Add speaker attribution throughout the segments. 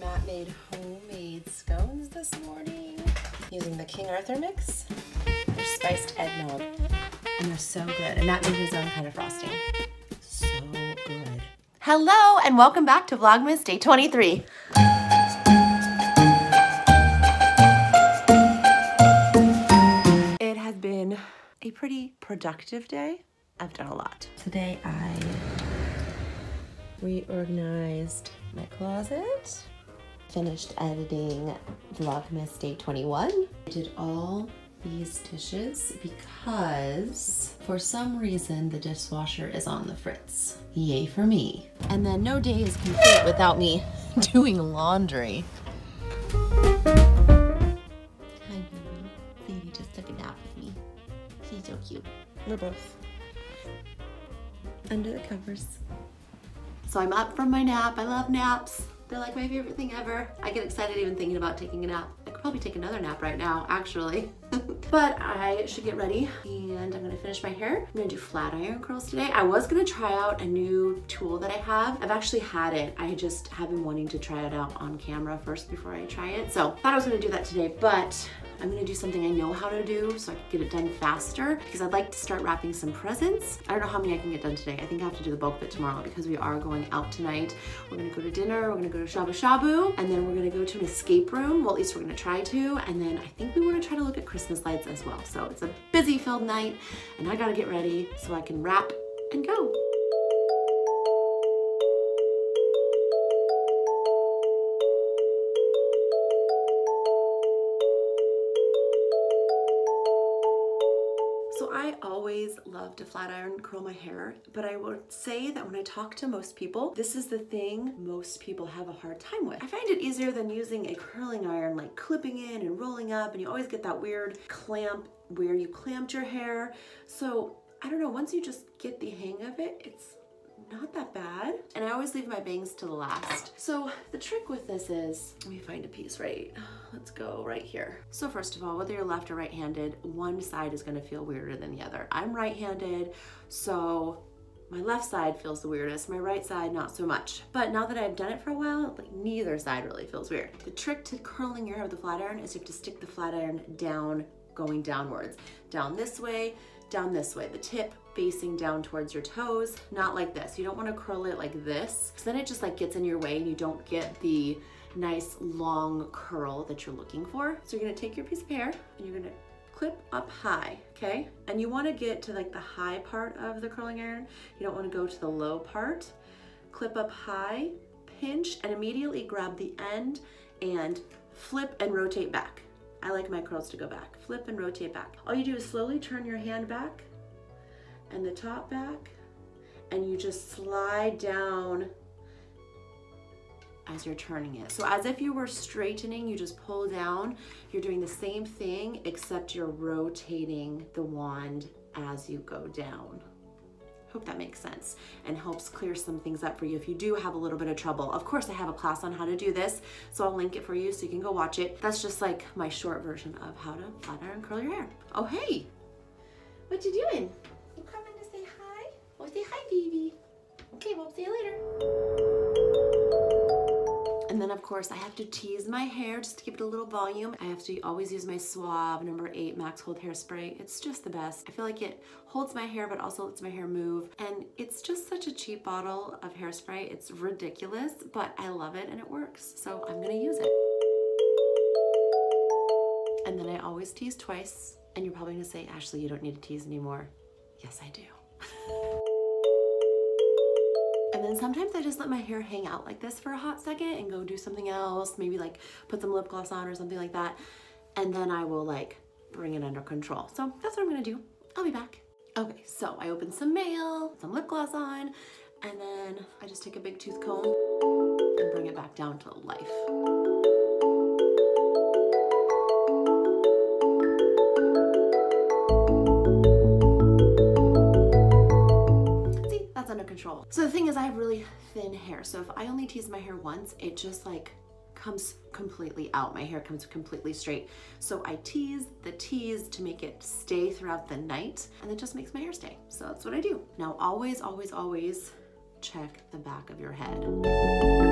Speaker 1: Matt made homemade scones this morning using the King Arthur mix. They're spiced eggnog, and they're so good. And Matt made his own kind of frosting. So good. Hello, and welcome back to Vlogmas Day 23. It has been a pretty productive day. I've done a lot. Today I reorganized my closet, finished editing Vlogmas Day 21. I did all these dishes because for some reason the dishwasher is on the fritz. Yay for me. And then no day is complete without me doing laundry. Hi, baby. Sadie just took a nap with me. She's so cute. We're both under the covers. So I'm up from my nap. I love naps. They're like my favorite thing ever. I get excited even thinking about taking a nap. I could probably take another nap right now, actually. but I should get ready and I'm gonna finish my hair. I'm gonna do flat iron curls today. I was gonna try out a new tool that I have. I've actually had it. I just have been wanting to try it out on camera first before I try it. So thought I was gonna do that today, but I'm gonna do something I know how to do so I can get it done faster because I'd like to start wrapping some presents. I don't know how many I can get done today. I think I have to do the bulk of it tomorrow because we are going out tonight. We're gonna go to dinner, we're gonna go to Shabu Shabu, and then we're gonna go to an escape room. Well, at least we're gonna try to. And then I think we wanna try to look at Christmas lights as well. So it's a busy filled night and I gotta get ready so I can wrap and go. To flat iron curl my hair, but I would say that when I talk to most people, this is the thing most people have a hard time with. I find it easier than using a curling iron, like clipping in and rolling up, and you always get that weird clamp where you clamped your hair. So I don't know, once you just get the hang of it, it's not that bad. And I always leave my bangs to the last. So the trick with this is, let me find a piece right. Let's go right here. So first of all, whether you're left or right-handed, one side is gonna feel weirder than the other. I'm right-handed, so my left side feels the weirdest, my right side not so much. But now that I've done it for a while, like neither side really feels weird. The trick to curling your hair with a flat iron is you have to stick the flat iron down, going downwards. Down this way, down this way. The tip facing down towards your toes, not like this. You don't wanna curl it like this, because then it just like gets in your way and you don't get the nice long curl that you're looking for. So you're gonna take your piece of hair and you're gonna clip up high, okay? And you wanna get to like the high part of the curling iron. You don't wanna go to the low part. Clip up high, pinch, and immediately grab the end and flip and rotate back. I like my curls to go back. Flip and rotate back. All you do is slowly turn your hand back and the top back and you just slide down as you're turning it. So as if you were straightening, you just pull down. You're doing the same thing except you're rotating the wand as you go down. Hope that makes sense and helps clear some things up for you if you do have a little bit of trouble. Of course, I have a class on how to do this, so I'll link it for you so you can go watch it. That's just like my short version of how to flat iron and curl your hair. Oh, hey, what you doing? You coming to say hi? Oh, say hi, baby. Course I have to tease my hair just to give it a little volume. I have to always use my Suave number eight Max Hold Hairspray. It's just the best. I feel like it holds my hair but also lets my hair move. And it's just such a cheap bottle of hairspray. It's ridiculous, but I love it and it works. So I'm gonna use it. And then I always tease twice. And you're probably gonna say, Ashley, you don't need to tease anymore. Yes, I do. And then sometimes I just let my hair hang out like this for a hot second and go do something else, maybe like put some lip gloss on or something like that. And then I will like bring it under control. So that's what I'm gonna do. I'll be back. Okay, so I opened some mail, some lip gloss on, and then I just take a big tooth comb and bring it back down to life. Control. So the thing is I have really thin hair. So if I only tease my hair once, it just like comes completely out. My hair comes completely straight. So I tease the tease to make it stay throughout the night and it just makes my hair stay. So that's what I do. Now always, always, always check the back of your head.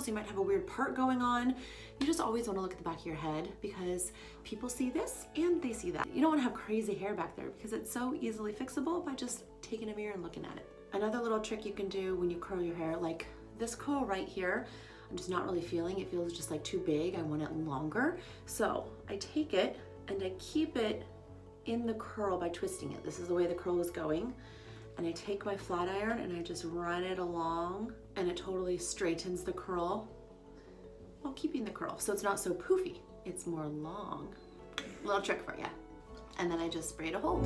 Speaker 1: Curls, you might have a weird part going on. You just always wanna look at the back of your head because people see this and they see that. You don't wanna have crazy hair back there because it's so easily fixable by just taking a mirror and looking at it. Another little trick you can do when you curl your hair, like this curl right here, I'm just not really feeling. It feels just like too big. I want it longer. So I take it and I keep it in the curl by twisting it. This is the way the curl is going. And I take my flat iron and I just run it along and it totally straightens the curl while keeping the curl. So it's not so poofy. It's more long. Little trick for you. And then I just spray to hold.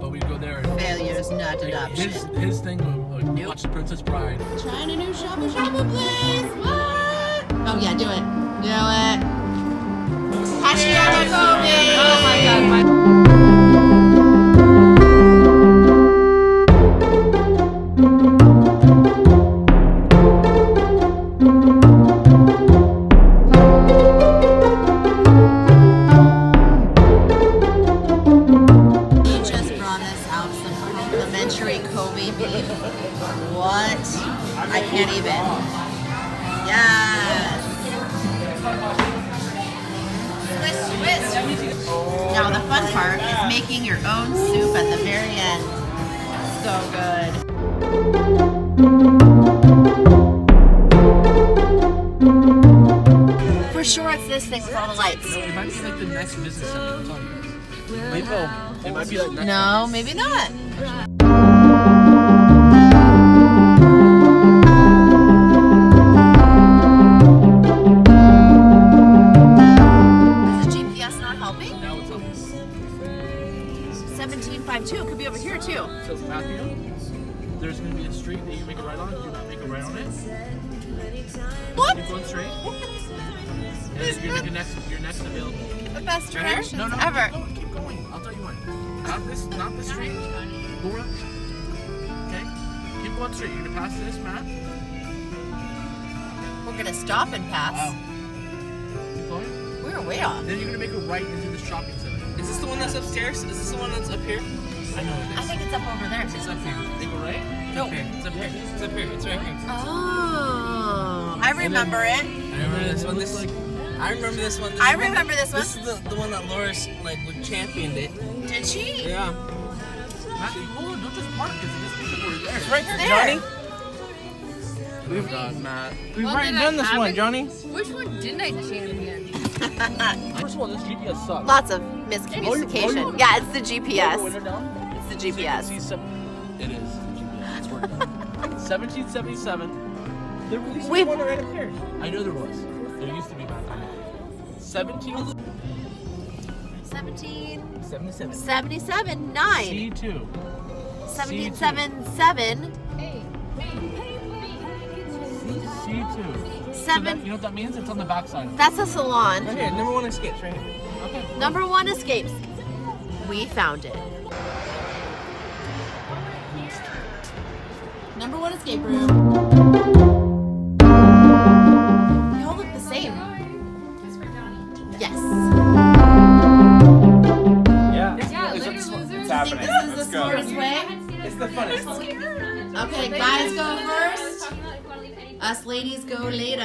Speaker 2: But go there
Speaker 3: Failure is not an option.
Speaker 2: his his thing would like, watch Princess Bride.
Speaker 3: Trying a new Shabu Shabu place. What? Oh yeah, do it. Do it. Hashiana Kobe. Oh my god. He making your own soup at the very end. So good. For sure, it's this thing with all the lights.
Speaker 2: It might be like the next business center. I'm telling you. Maybe it might be like.
Speaker 3: No, maybe not. What?
Speaker 2: Keep going straight. And you're, your next, your next available.
Speaker 3: The best
Speaker 2: Right here?
Speaker 3: directions
Speaker 2: No, no,
Speaker 3: ever.
Speaker 2: No, keep going. I'll tell you when. Not this, not this street. Go around. Okay. Keep going straight. You're gonna pass this map.
Speaker 3: We're gonna stop and pass.
Speaker 2: Wow. Keep going.
Speaker 3: We were way off.
Speaker 2: Then you're gonna make a right into the shopping center.
Speaker 4: Is this the one that's upstairs? Is this the one that's up here?
Speaker 2: I know it
Speaker 3: I think it's up over there.
Speaker 4: It's up here.
Speaker 2: They go right.
Speaker 4: No, it's up here. It's up here. It's right here.
Speaker 3: Oh, I remember it.
Speaker 4: I remember this one. This,
Speaker 2: like
Speaker 4: I remember this one. This
Speaker 3: I
Speaker 4: is one-
Speaker 3: remember this one.
Speaker 4: This is the, the one that Loris like would championed it.
Speaker 3: Did she?
Speaker 4: Yeah.
Speaker 2: Matthew, hold on. Don't just park because it just means there.
Speaker 4: It's right here,
Speaker 3: There.
Speaker 4: Johnny.
Speaker 2: Oh we've got Matt.
Speaker 4: We've
Speaker 5: Well,
Speaker 4: already
Speaker 5: did I
Speaker 4: done this one. Johnny.
Speaker 5: Which one didn't I champion?
Speaker 2: First of all, this GPS sucks.
Speaker 3: Lots of
Speaker 2: Roll your- roll
Speaker 3: miscommunication.
Speaker 2: your-
Speaker 3: Yeah, it's the GPS.
Speaker 2: window.
Speaker 3: It's the
Speaker 2: So you can
Speaker 3: GPS.
Speaker 2: see It is. the GPS. It's working. 1777.
Speaker 4: There was
Speaker 3: Wait.
Speaker 4: one right up here.
Speaker 2: I know there was. There used to be back then. 1777.
Speaker 3: 1777 9.
Speaker 2: C2.
Speaker 3: 1777
Speaker 2: C2. So
Speaker 3: Seven.
Speaker 2: that, you know what that means? It's on the backside.
Speaker 3: That's a salon.
Speaker 4: Right here, number one escapes right here.
Speaker 2: Okay.
Speaker 3: Number one escapes. We found it. Number one escape room. Yes.
Speaker 4: Yeah.
Speaker 5: Yeah,
Speaker 4: It's,
Speaker 5: later,
Speaker 4: it's,
Speaker 5: losers.
Speaker 4: it's happening.
Speaker 3: think this is the
Speaker 4: Let's go.
Speaker 3: smartest way.
Speaker 4: It's the funnest.
Speaker 3: Okay, guys go first. Us ladies go later.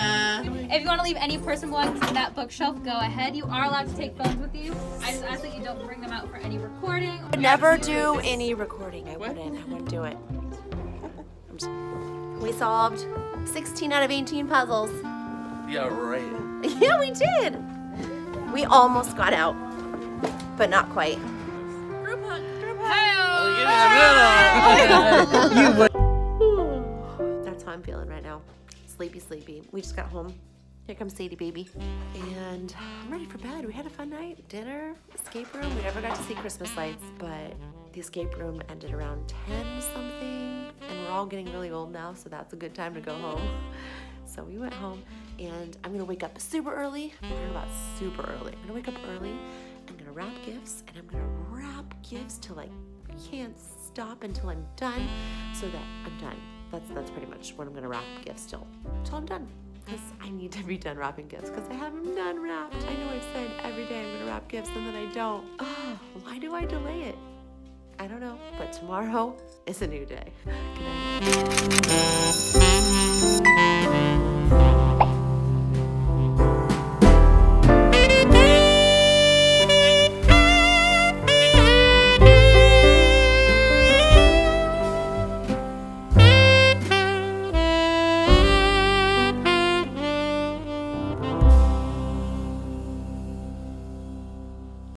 Speaker 6: If you want to leave any personal belongings in that bookshelf, go ahead. You are allowed to take phones with you. I just ask that you don't bring them out for any recording.
Speaker 1: would never do any recording. I wouldn't. I wouldn't do it. I'm just- We solved 16 out of 18 puzzles.
Speaker 2: Yeah, right.
Speaker 1: Yeah, we did. We almost got out, but not quite. Group hug. Group hug. That's how I'm feeling right now. Sleepy, sleepy. We just got home. Here comes Sadie, baby. And I'm ready for bed. We had a fun night. Dinner, escape room. We never got to see Christmas lights, but the escape room ended around 10 something. And we're all getting really old now, so that's a good time to go home. So we went home, and I'm gonna wake up super early. About super early. I'm gonna wake up early. I'm gonna wrap gifts, and I'm gonna wrap gifts till I can't stop until I'm done, so that I'm done. That's that's pretty much what I'm gonna wrap gifts till till I'm done. Because I need to be done wrapping gifts because I haven't done wrapped. I know I've said every day I'm gonna wrap gifts and then I don't. Why do I delay it? I don't know, but tomorrow is a new day. Good night.